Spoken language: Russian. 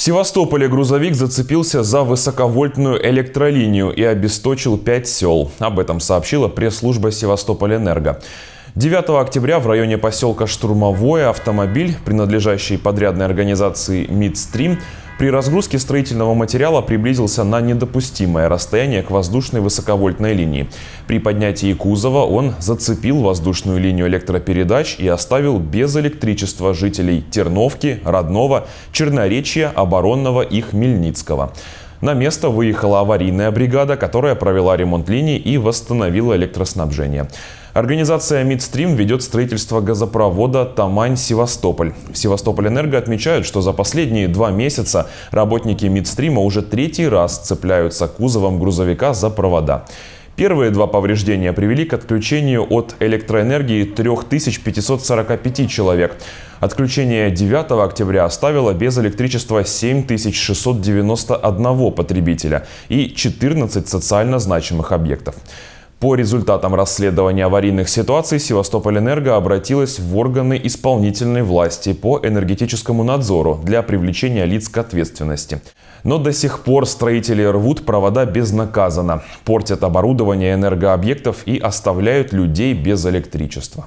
В Севастополе грузовик зацепился за высоковольтную электролинию и обесточил пять сел. Об этом сообщила пресс-служба «Севастополь-Энерго». 9 октября в районе поселка Штурмовое автомобиль, принадлежащий подрядной организации «Мидстрим», при разгрузке строительного материала приблизился на недопустимое расстояние к воздушной высоковольтной линии. При поднятии кузова он зацепил воздушную линию электропередач и оставил без электричества жителей Терновки, Родного, Черноречья, Оборонного и Хмельницкого. На место выехала аварийная бригада, которая провела ремонт линий и восстановила электроснабжение. Организация «Мидстрим» ведет строительство газопровода Тамань-Севастополь. В Севастополь-Энерго отмечают, что за последние два месяца работники «Мидстрима» уже третий раз цепляются кузовом грузовика за провода. Первые два повреждения привели к отключению от электроэнергии 3545 человек. Отключение 9 октября оставило без электричества 7691 потребителя и 14 социально значимых объектов. По результатам расследования аварийных ситуаций Севастополь-Энерго обратилась в органы исполнительной власти по энергетическому надзору для привлечения лиц к ответственности. Но до сих пор строители рвут провода безнаказанно, портят оборудование энергообъектов и оставляют людей без электричества.